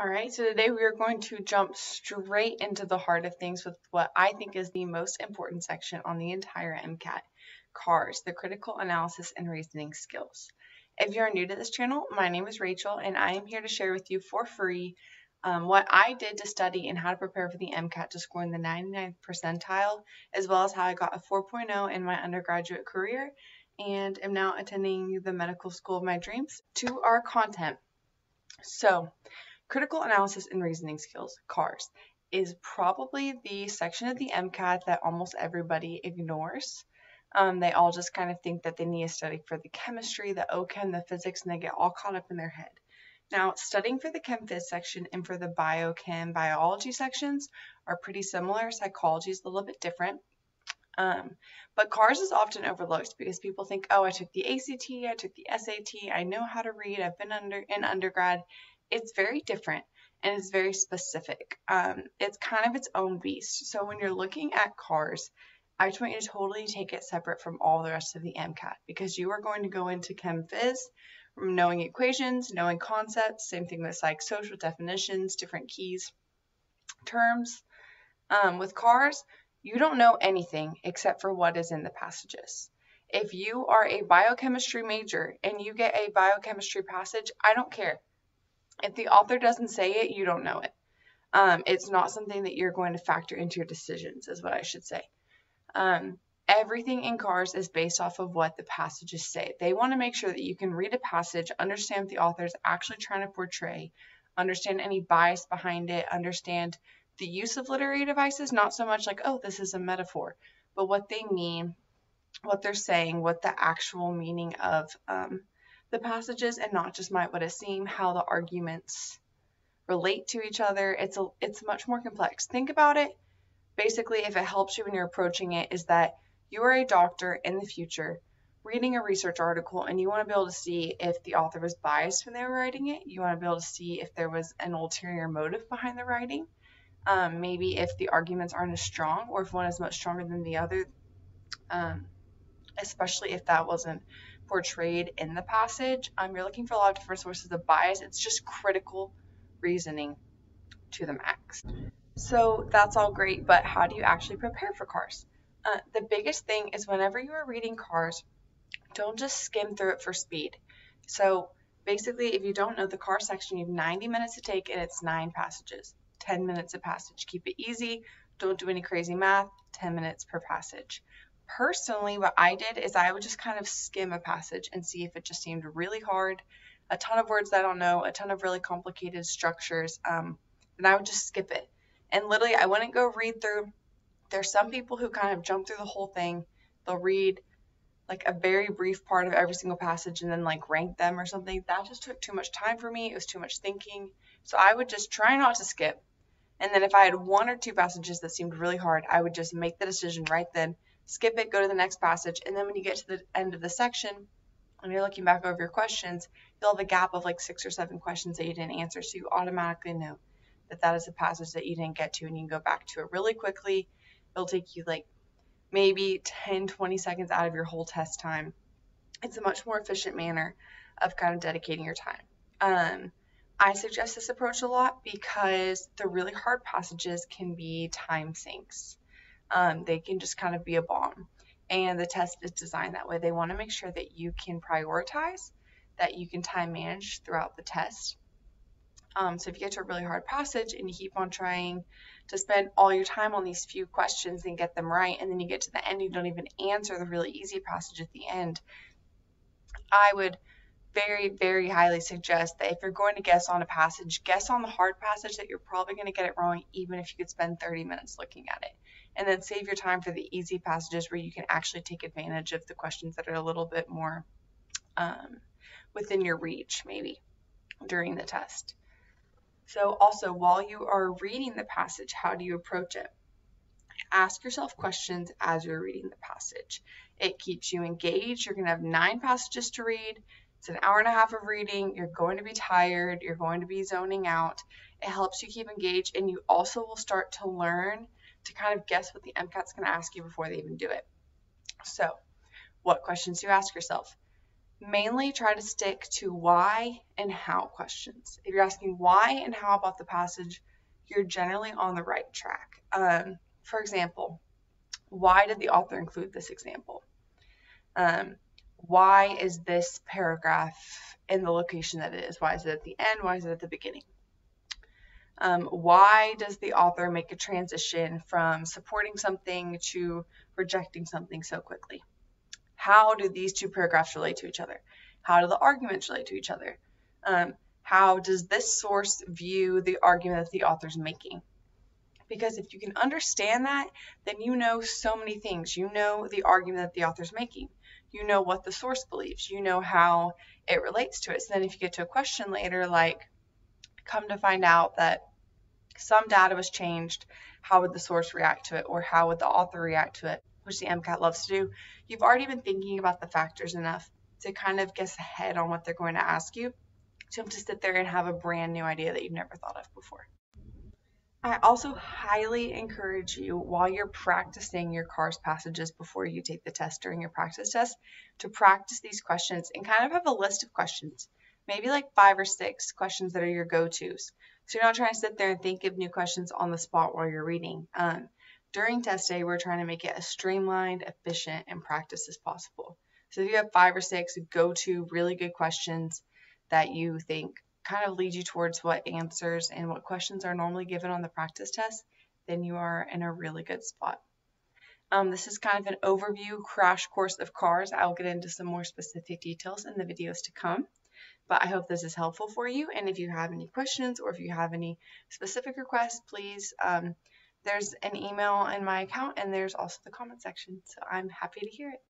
All right, so today we are going to jump straight into the heart of things with what I think is the most important section on the entire MCAT, CARS, the critical analysis and reasoning skills. If you are new to this channel, my name is Rachel and I am here to share with you for free um, what I did to study and how to prepare for the MCAT to score in the 99th percentile, as well as how I got a 4.0 in my undergraduate career and am now attending the medical school of my dreams. To our content. So, Critical Analysis and Reasoning Skills, CARS, is probably the section of the MCAT that almost everybody ignores. Um, they all just kind of think that they need to study for the chemistry, the OChem, the physics, and they get all caught up in their head. Now, studying for the Chem Phys section and for the Biochem biology sections are pretty similar. Psychology is a little bit different. Um, but CARS is often overlooked because people think, oh, I took the ACT, I took the SAT, I know how to read, I've been under in undergrad, it's very different and it's very specific. Um, it's kind of its own beast. So when you're looking at CARS, I just want you to totally take it separate from all the rest of the MCAT because you are going to go into Chem Phys from knowing equations, knowing concepts, same thing with psych social definitions, different keys, terms. Um, with CARS, you don't know anything except for what is in the passages. If you are a biochemistry major and you get a biochemistry passage, I don't care. If the author doesn't say it, you don't know it. Um, it's not something that you're going to factor into your decisions, is what I should say. Um, everything in CARS is based off of what the passages say. They want to make sure that you can read a passage, understand what the author is actually trying to portray, understand any bias behind it, understand the use of literary devices, not so much like, oh, this is a metaphor, but what they mean, what they're saying, what the actual meaning of um, the passages and not just might what it seem, how the arguments relate to each other. It's a, it's much more complex. Think about it. Basically, if it helps you when you're approaching it, is that you are a doctor in the future reading a research article and you want to be able to see if the author was biased when they were writing it. You want to be able to see if there was an ulterior motive behind the writing. Um, maybe if the arguments aren't as strong or if one is much stronger than the other, um, especially if that wasn't portrayed in the passage. Um, you're looking for a lot of different sources of bias. It's just critical reasoning to the max. So that's all great, but how do you actually prepare for CARS? Uh, the biggest thing is whenever you are reading CARS, don't just skim through it for speed. So basically, if you don't know the CARS section, you have 90 minutes to take and it's nine passages, 10 minutes a passage. Keep it easy. Don't do any crazy math, 10 minutes per passage. Personally, what I did is I would just kind of skim a passage and see if it just seemed really hard, a ton of words I don't know, a ton of really complicated structures, um, then I would just skip it. And literally, I wouldn't go read through. There's some people who kind of jump through the whole thing. They'll read like a very brief part of every single passage and then like rank them or something. That just took too much time for me. It was too much thinking. So I would just try not to skip. And then if I had one or two passages that seemed really hard, I would just make the decision right then skip it, go to the next passage, and then when you get to the end of the section and you're looking back over your questions, you'll have a gap of like six or seven questions that you didn't answer. So you automatically know that that is a passage that you didn't get to and you can go back to it really quickly. It'll take you like maybe 10, 20 seconds out of your whole test time. It's a much more efficient manner of kind of dedicating your time. Um, I suggest this approach a lot because the really hard passages can be time sinks um, they can just kind of be a bomb. And the test is designed that way. They want to make sure that you can prioritize, that you can time manage throughout the test. Um, so if you get to a really hard passage and you keep on trying to spend all your time on these few questions and get them right, and then you get to the end, you don't even answer the really easy passage at the end, I would very, very highly suggest that if you're going to guess on a passage, guess on the hard passage that you're probably going to get it wrong, even if you could spend 30 minutes looking at it and then save your time for the easy passages where you can actually take advantage of the questions that are a little bit more um, within your reach, maybe during the test. So, also, while you are reading the passage, how do you approach it? Ask yourself questions as you're reading the passage. It keeps you engaged. You're going to have nine passages to read. It's an hour and a half of reading. You're going to be tired. You're going to be zoning out. It helps you keep engaged, and you also will start to learn to kind of guess what the MCAT's going to ask you before they even do it. So, what questions do you ask yourself? mainly try to stick to why and how questions. If you're asking why and how about the passage, you're generally on the right track. Um, for example, why did the author include this example? Um, why is this paragraph in the location that it is? Why is it at the end? Why is it at the beginning? Um, why does the author make a transition from supporting something to rejecting something so quickly? How do these two paragraphs relate to each other? How do the arguments relate to each other? Um, how does this source view the argument that the author's making? Because if you can understand that, then you know so many things. You know the argument that the author's making. You know what the source believes. You know how it relates to it. So then if you get to a question later, like, come to find out that some data was changed, how would the source react to it? Or how would the author react to it? Which the MCAT loves to do. You've already been thinking about the factors enough to kind of guess ahead on what they're going to ask you. To have to sit there and have a brand new idea that you've never thought of before. I also highly encourage you while you're practicing your CARS passages before you take the test during your practice test to practice these questions and kind of have a list of questions, maybe like five or six questions that are your go tos. So you're not trying to sit there and think of new questions on the spot while you're reading. Um, during test day, we're trying to make it as streamlined, efficient, and practice as possible. So if you have five or six go to really good questions that you think kind of lead you towards what answers and what questions are normally given on the practice test, then you are in a really good spot. Um, this is kind of an overview crash course of CARS. I'll get into some more specific details in the videos to come. But I hope this is helpful for you. And if you have any questions or if you have any specific requests, please, um, there's an email in my account and there's also the comment section. So I'm happy to hear it.